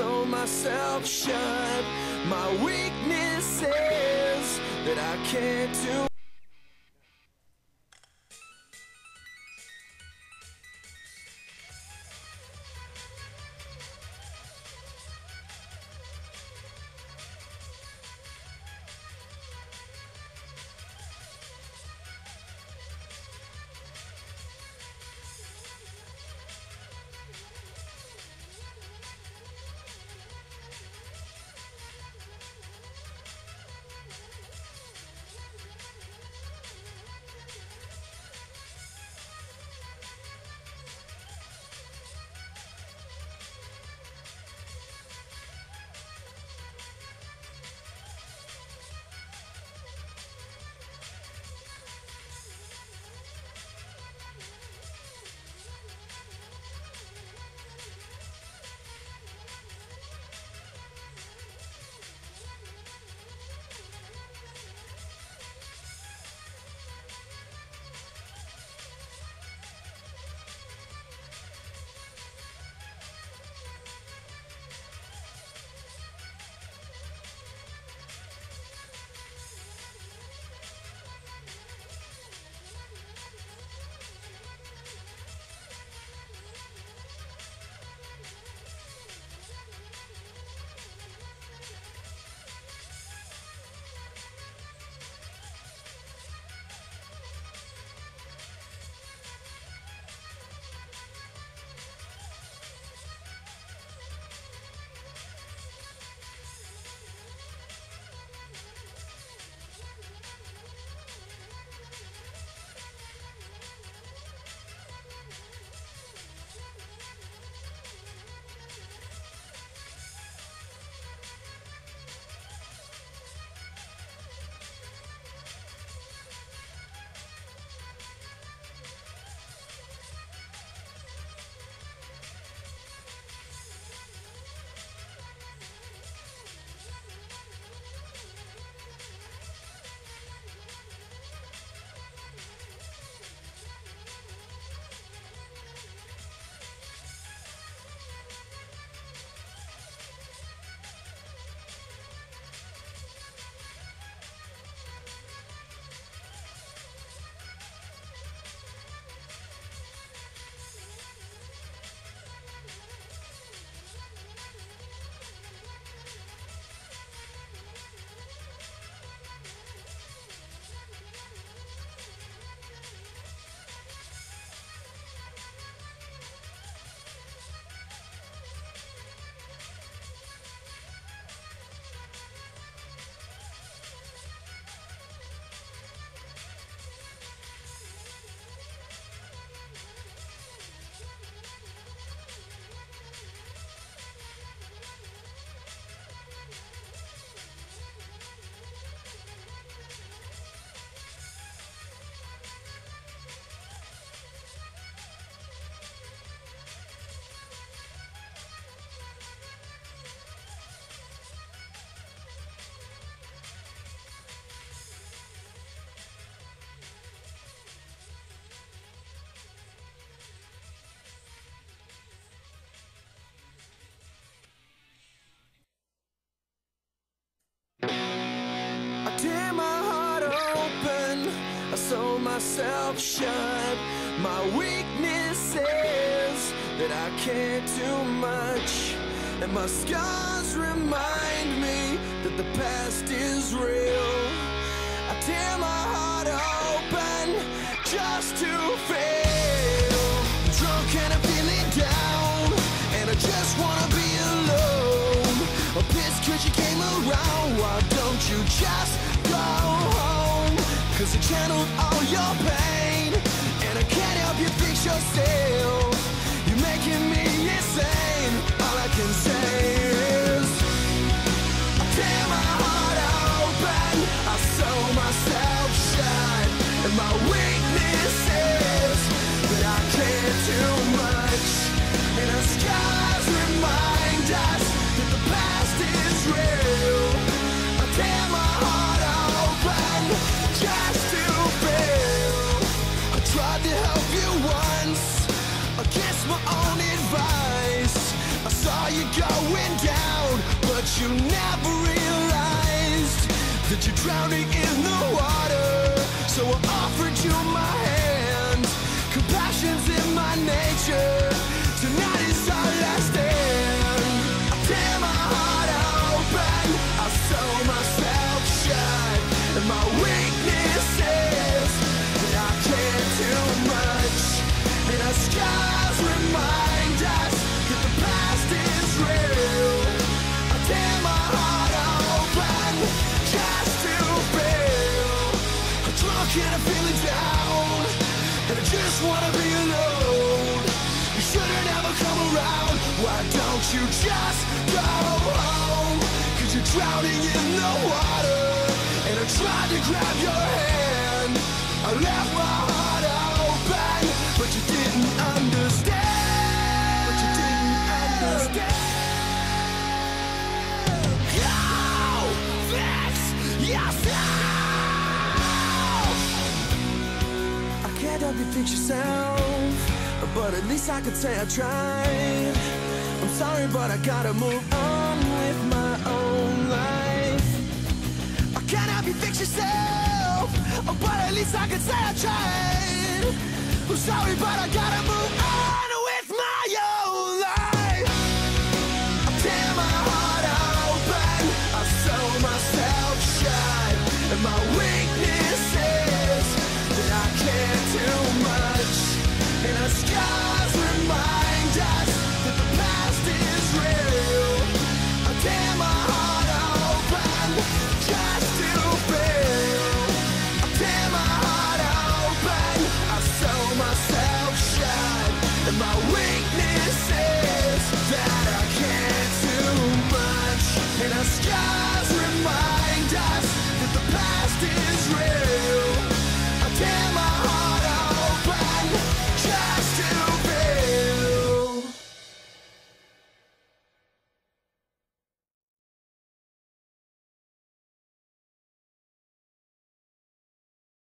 sew myself shut. My weakness is that I can't do. Myself shut. My weakness is that I can't do much, and my scars remind me that the past is real. I tear my heart open just to feel drunk and I'm feeling down, and I just wanna be alone. I'm pissed cause you came around. Why don't you just go home? Cause I channeled all your pain. You never realized that you're drowning in the water. So I offered you my hand. Compassion's in my nature. Tonight is our last stand. I tear my heart open. I sew myself shut. And my weakness is that I can't do much. And our scars you just go home? Cause you're drowning in the water. And I tried to grab your hand. I left my heart open. But you didn't understand. But you didn't understand. Go fix yourself. I can't help you fix yourself, but at least I could say I tried. Sorry, but I gotta move on with my own life. I help you fix yourself, oh, but at least I can say I tried. I'm sorry, but I gotta move on